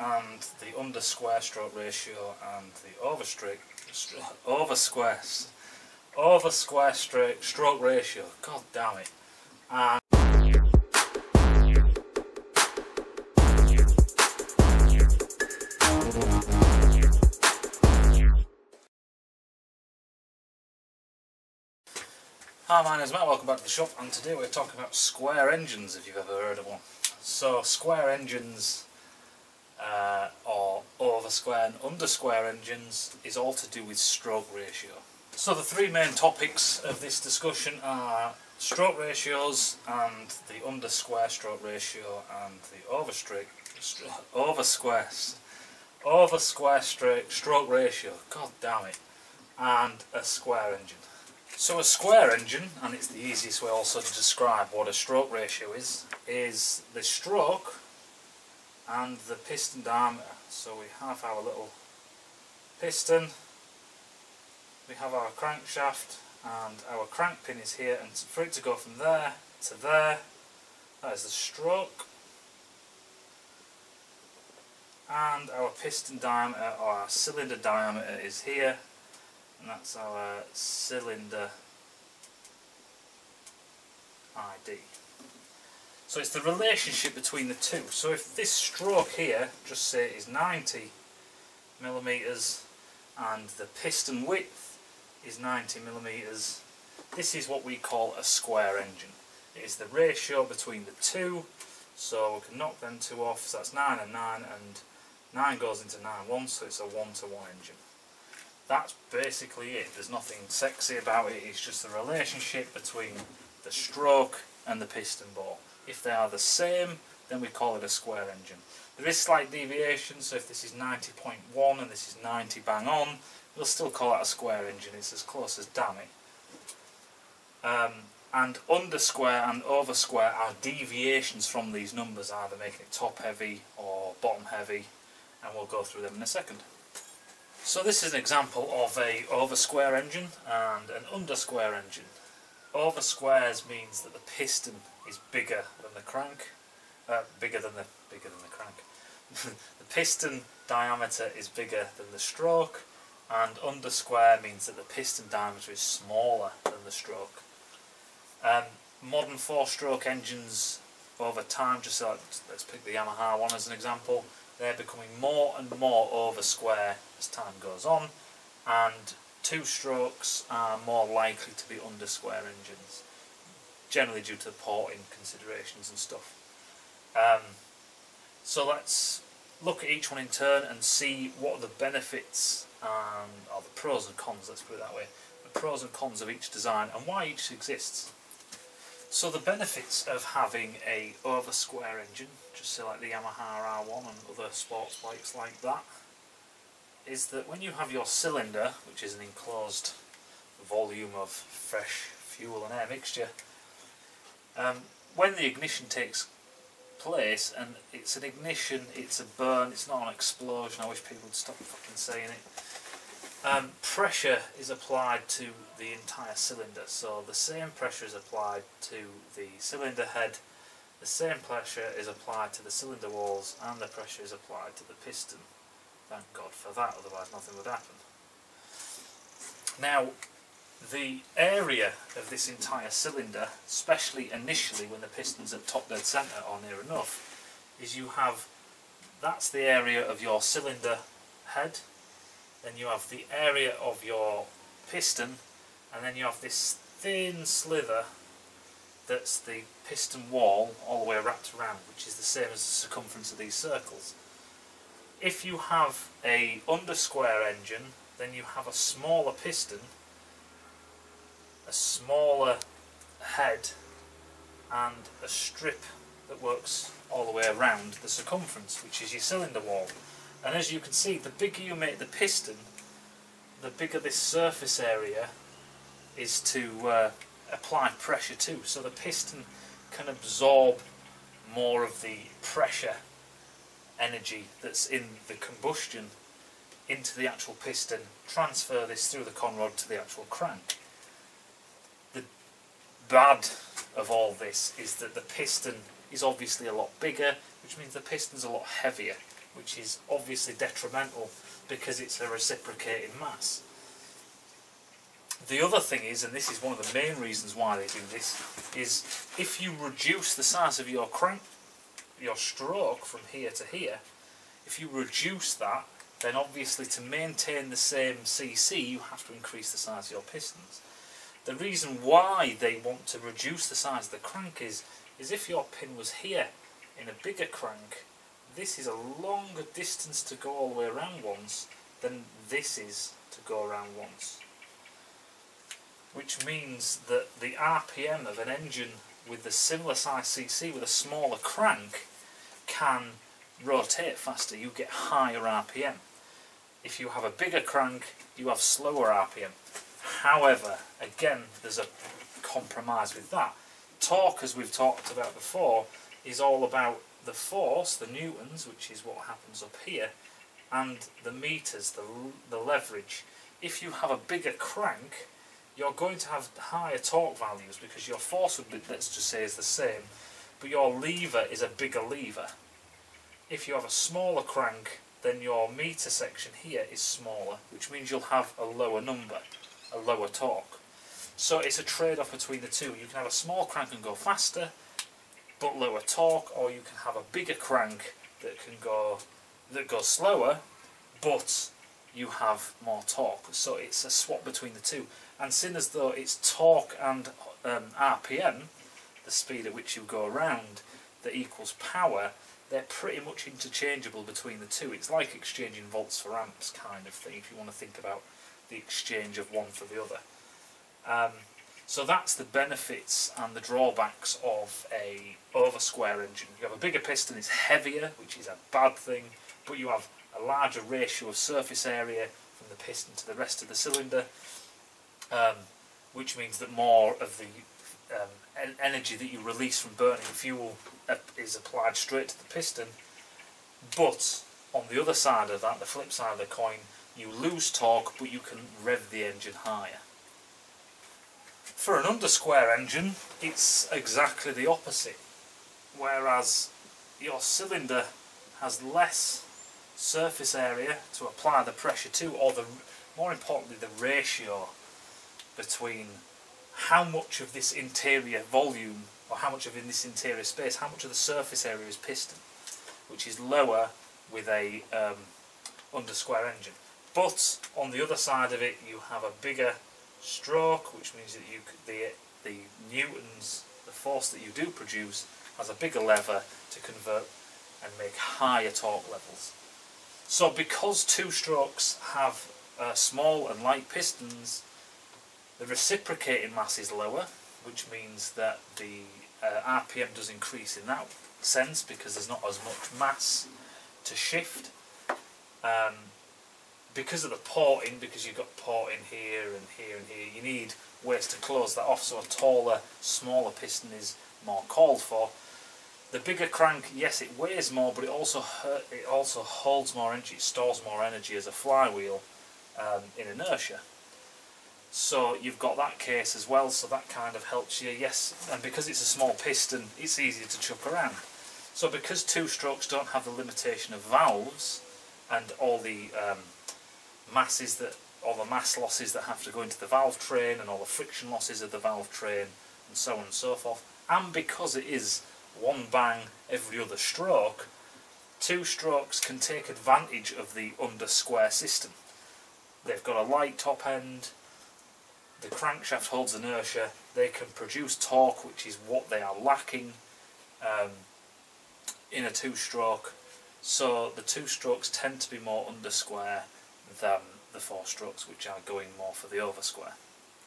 and the under square stroke ratio and the over stroke over square over square stroke stroke ratio. God damn it! And Hi, my name is Matt, welcome back to the shop and today we're talking about square engines if you've ever heard of one. So square engines uh, or over square and under square engines is all to do with stroke ratio. So the three main topics of this discussion are stroke ratios and the under square stroke ratio and the over stroke over square over square stroke stroke ratio. God damn it! And a square engine. So a square engine, and it's the easiest way also to describe what a stroke ratio is, is the stroke and the piston diameter. So we have our little piston, we have our crankshaft, and our crank pin is here, and for it to go from there to there, that is the stroke. And our piston diameter, or our cylinder diameter is here, and that's our cylinder ID. So it's the relationship between the two. So if this stroke here, just say is 90 millimeters and the piston width is 90 millimeters, this is what we call a square engine. It is the ratio between the two, so we can knock them two off, so that's 9 and 9, and 9 goes into 9 once, so it's a 1 to 1 engine that's basically it. There's nothing sexy about it, it's just the relationship between the stroke and the piston bore. If they are the same, then we call it a square engine. There is slight deviation, so if this is 90.1 and this is 90 bang on, we'll still call that a square engine, it's as close as damn it. Um, and under square and over square are deviations from these numbers, either making it top heavy or bottom heavy, and we'll go through them in a second. So this is an example of a over square engine and an under square engine. Over squares means that the piston is bigger than the crank, uh, bigger than the bigger than the crank. the piston diameter is bigger than the stroke, and under square means that the piston diameter is smaller than the stroke. Um, modern four-stroke engines over time, just like, let's pick the Yamaha one as an example, they're becoming more and more over square as time goes on and two strokes are more likely to be under square engines generally due to porting considerations and stuff. Um, so let's look at each one in turn and see what are the benefits and, or the pros and cons, let's put it that way, the pros and cons of each design and why each exists. So the benefits of having a over square engine, just say like the Yamaha R1 and other sports bikes like that, is that when you have your cylinder, which is an enclosed volume of fresh fuel and air mixture, um, when the ignition takes place, and it's an ignition, it's a burn, it's not an explosion, I wish people would stop fucking saying it, um, pressure is applied to the entire cylinder, so the same pressure is applied to the cylinder head, the same pressure is applied to the cylinder walls, and the pressure is applied to the piston. Thank God for that, otherwise nothing would happen. Now, the area of this entire cylinder, especially initially when the piston's at top dead centre or near enough, is you have, that's the area of your cylinder head, then you have the area of your piston and then you have this thin slither that's the piston wall all the way wrapped around which is the same as the circumference of these circles. If you have a under square engine then you have a smaller piston, a smaller head and a strip that works all the way around the circumference which is your cylinder wall. And as you can see, the bigger you make the piston, the bigger this surface area is to uh, apply pressure to. So the piston can absorb more of the pressure energy that's in the combustion into the actual piston, transfer this through the conrod to the actual crank. The bad of all this is that the piston is obviously a lot bigger, which means the piston's a lot heavier which is obviously detrimental because it's a reciprocating mass. The other thing is, and this is one of the main reasons why they do this, is if you reduce the size of your crank, your stroke from here to here, if you reduce that, then obviously to maintain the same CC you have to increase the size of your pistons. The reason why they want to reduce the size of the crank is, is if your pin was here in a bigger crank, this is a longer distance to go all the way around once than this is to go around once. Which means that the RPM of an engine with the similar size CC with a smaller crank can rotate faster, you get higher RPM. If you have a bigger crank, you have slower RPM. However, again, there's a compromise with that. Torque, as we've talked about before, is all about the force, the newtons, which is what happens up here, and the meters, the, the leverage. If you have a bigger crank, you're going to have higher torque values because your force would be, let's just say, is the same, but your lever is a bigger lever. If you have a smaller crank, then your meter section here is smaller, which means you'll have a lower number, a lower torque. So it's a trade-off between the two. You can have a small crank and go faster, but lower torque, or you can have a bigger crank that can go that goes slower, but you have more torque. So it's a swap between the two. And seeing as though it's torque and um, RPM, the speed at which you go around, that equals power, they're pretty much interchangeable between the two. It's like exchanging volts for amps kind of thing, if you want to think about the exchange of one for the other. Um, so that's the benefits and the drawbacks of a over square engine. You have a bigger piston, it's heavier, which is a bad thing, but you have a larger ratio of surface area from the piston to the rest of the cylinder, um, which means that more of the um, en energy that you release from burning fuel is applied straight to the piston. But on the other side of that, the flip side of the coin, you lose torque, but you can rev the engine higher. For an undersquare engine, it's exactly the opposite. Whereas your cylinder has less surface area to apply the pressure to, or the more importantly, the ratio between how much of this interior volume or how much of in this interior space, how much of the surface area is piston, which is lower with a um, under square engine. But on the other side of it, you have a bigger stroke, which means that you the the newtons, the force that you do produce, has a bigger lever to convert and make higher torque levels. So because two strokes have uh, small and light pistons, the reciprocating mass is lower, which means that the uh, RPM does increase in that sense because there's not as much mass to shift. Um, because of the porting, because you've got porting here and here and here, you need ways to close that off so a taller, smaller piston is more called for. The bigger crank, yes, it weighs more, but it also it also holds more energy, it stores more energy as a flywheel um, in inertia. So you've got that case as well, so that kind of helps you, yes, and because it's a small piston, it's easier to chuck around. So because two strokes don't have the limitation of valves, and all the um, masses that, all the mass losses that have to go into the valve train, and all the friction losses of the valve train, and so on and so forth, and because it is one bang every other stroke, two strokes can take advantage of the under square system. They've got a light top end, the crankshaft holds inertia, they can produce torque, which is what they are lacking um, in a two-stroke. So the two strokes tend to be more under square than the four strokes, which are going more for the over square.